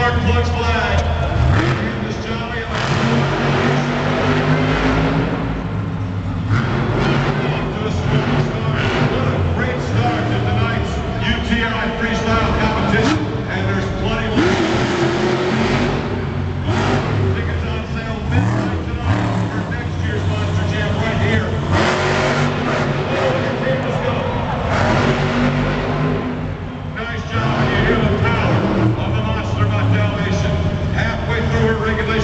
Mark Clark's flag.